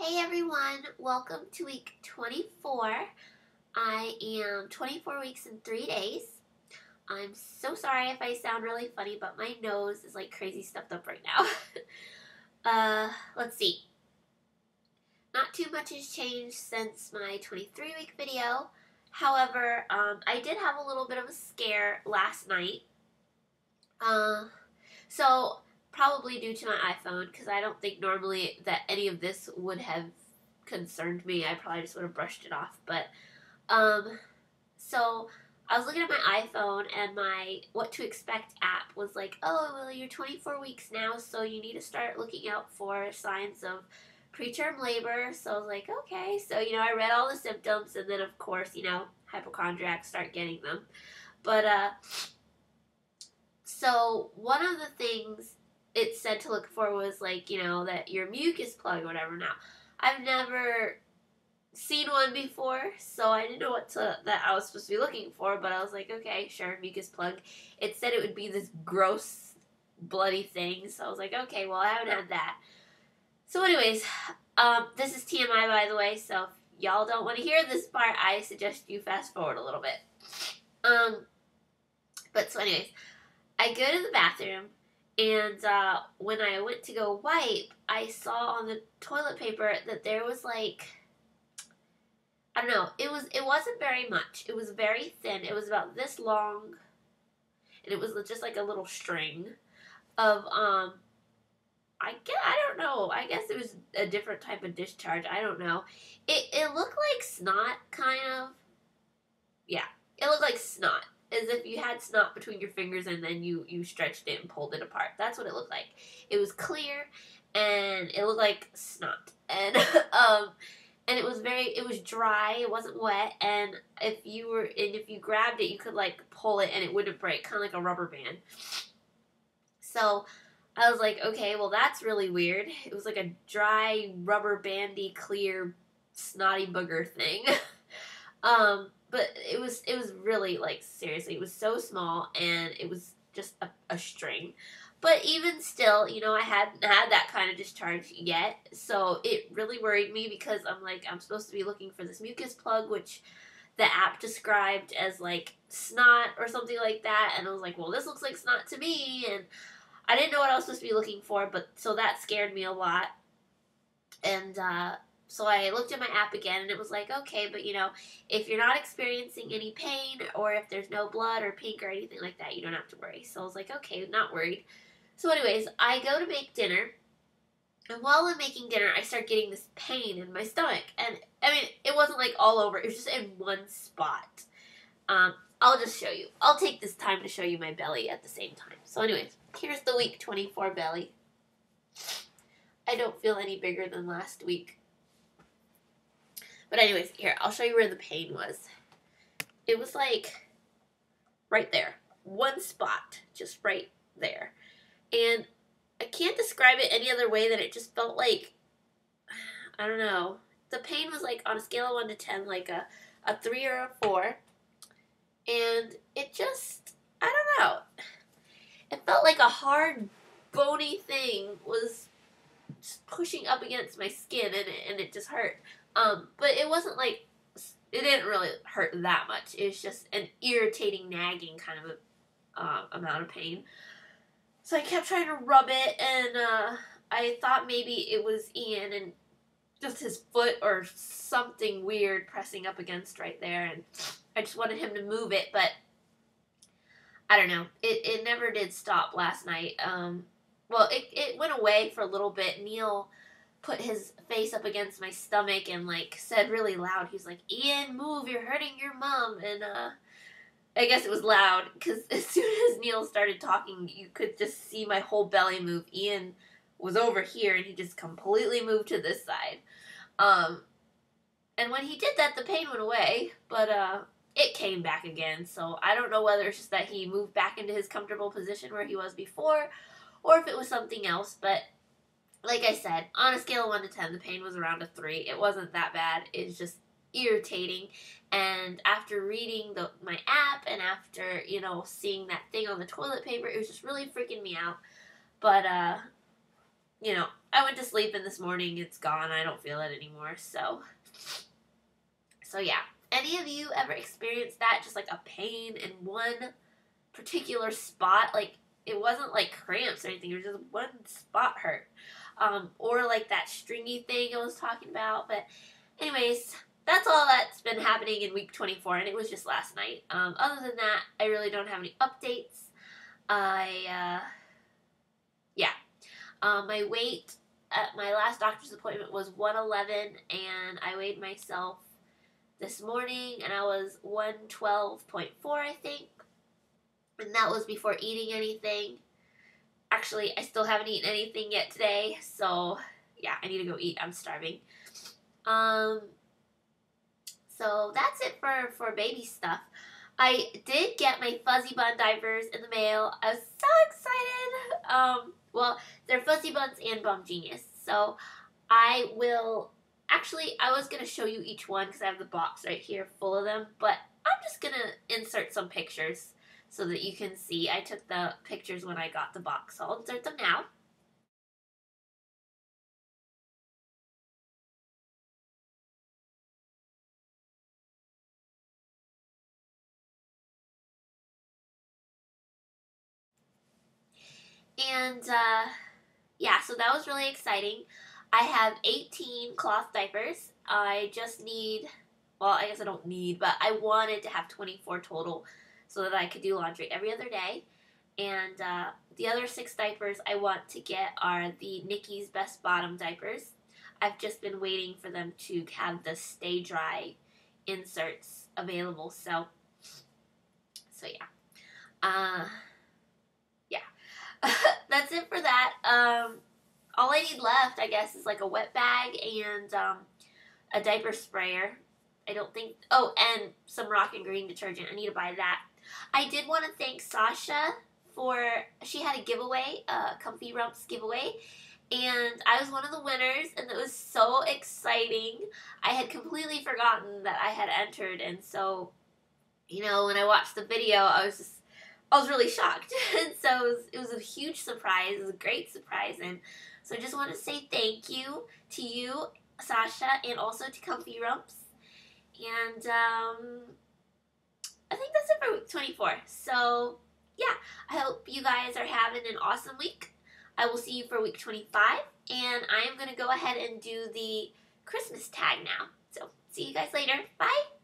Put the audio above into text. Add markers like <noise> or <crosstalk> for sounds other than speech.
Hey everyone, welcome to week 24. I am 24 weeks and 3 days. I'm so sorry if I sound really funny, but my nose is like crazy stuffed up right now. <laughs> uh, let's see. Not too much has changed since my 23 week video. However, um, I did have a little bit of a scare last night. Uh, probably due to my iPhone because I don't think normally that any of this would have concerned me. I probably just would have brushed it off. But um, so I was looking at my iPhone and my what to expect app was like, oh well, you're 24 weeks now, so you need to start looking out for signs of preterm labor. So I was like, okay. So you know, I read all the symptoms, and then of course, you know, hypochondriacs start getting them. But uh, so one of the things it said to look for was like you know that your mucus plug or whatever. Now I've never seen one before, so I didn't know what to that I was supposed to be looking for. But I was like, okay, sure, mucus plug. It said it would be this gross, bloody thing. So I was like, okay, well I haven't had that. So, anyways, um, this is TMI by the way. So if y'all don't want to hear this part, I suggest you fast forward a little bit. Um, but so anyways, I go to the bathroom and uh, when I went to go wipe, I saw on the toilet paper that there was like I don't know. It was it wasn't very much. It was very thin. It was about this long, and it was just like a little string of um. I guess I don't know. I guess it was a different type of discharge. I don't know. It it looked like snot, kind of. Yeah, it looked like snot as if you had snot between your fingers and then you you stretched it and pulled it apart. That's what it looked like. It was clear and it looked like snot. And <laughs> um and it was very it was dry, it wasn't wet and if you were and if you grabbed it you could like pull it and it wouldn't break, kind of like a rubber band. So I was like, okay, well that's really weird. It was like a dry rubber bandy clear snotty booger thing. <laughs> um but it was it was really like seriously it was so small and it was just a, a string. But even still you know i hadn't had that kind of discharge yet so it really worried me because i'm like i'm supposed to be looking for this mucus plug which the app described as like snot or something like that and i was like well this looks like snot to me and i didn't know what i was supposed to be looking for but so that scared me a lot. And uh so I looked at my app again and it was like, okay, but you know, if you're not experiencing any pain or if there's no blood or pink or anything like that, you don't have to worry. So I was like, okay, not worried. So, anyways, I go to make dinner. And while I'm making dinner, I start getting this pain in my stomach. And I mean, it wasn't like all over, it was just in one spot. Um, I'll just show you. I'll take this time to show you my belly at the same time. So, anyways, here's the week 24 belly. I don't feel any bigger than last week. But anyways, here, I'll show you where the pain was. It was like right there. One spot, just right there. And I can't describe it any other way than it just felt like I don't know. The pain was like on a scale of 1 to 10 like a a 3 or a 4. And it just I don't know. It felt like a hard bony thing was pushing up against my skin and it, and it just hurt. Um, but it wasn't like it didn't really hurt that much. It was just an irritating, nagging kind of a, uh, amount of pain. So I kept trying to rub it, and uh, I thought maybe it was Ian and just his foot or something weird pressing up against right there, and I just wanted him to move it, but I don't know. It it never did stop last night. Um, well, it it went away for a little bit. Neil put his face up against my stomach and like said really loud he's like ian move you're hurting your mom and uh i guess it was loud because <laughs> as soon as neil started talking you could just see my whole belly move. Ian was over here and he just completely moved to this side. Um and when he did that the pain went away but uh it came back again. So i don't know whether it's just that he moved back into his comfortable position where he was before or if it was something else but like I said, on a scale of 1 to 10, the pain was around a 3. It wasn't that bad. It's just irritating. And after reading the, my app and after, you know, seeing that thing on the toilet paper, it was just really freaking me out. But, uh, you know, I went to sleep and this morning it's gone. I don't feel it anymore. So, so yeah. Any of you ever experienced that? Just like a pain in one particular spot? Like it wasn't like cramps or anything. It was just one spot hurt. Um, or like that stringy thing I was talking about. But anyways, that's all that's been happening in week 24, and it was just last night. Um, other than that, I really don't have any updates. I, uh, yeah. Um, my weight at my last doctor's appointment was 111, and I weighed myself this morning, and I was 112.4, I think. And that was before eating anything. Actually, I still haven't eaten anything yet today, so yeah, I need to go eat. I'm starving. Um, so that's it for, for baby stuff. I did get my fuzzy bun diapers in the mail. I was so excited. Um, well, they're FuzziBunz and bumGenius. So I will actually I was gonna show you each one because I have the box right here full of them, but I'm just gonna insert some pictures so that you can see. I took the pictures when I got the box, so I'll insert them now. And uh, yeah, so that was really exciting. I have 18 cloth diapers. I just need, well, I guess I don't need, but I wanted to have 24 total so that I could do laundry every other day. And uh, the other six diapers I want to get are the Nicki's Best Bottom diapers. I've just been waiting for them to have the Stay Dry inserts available. So, so yeah. Uh, <laughs> that's it for that. Um, all I need left, I guess, is like a wet bag and um, a diaper sprayer. I don't think. Oh, and some Rockin' Green detergent. I need to buy that. I did want to thank Sasha for she had a giveaway, a Comfy Rumps giveaway, and I was one of the winners, and it was so exciting. I had completely forgotten that I had entered, and so, you know, when I watched the video, I was just I was really shocked. <laughs> and so it was, it was a huge surprise. It was a great surprise. And so I just want to say thank you to you, Sasha, and also to Comfy Rumps. And um, I think that's it for week 24. So yeah, I hope you guys are having an awesome week. I will see you for week 25. And I am going to go ahead and do the Christmas tag now. So see you guys later. Bye.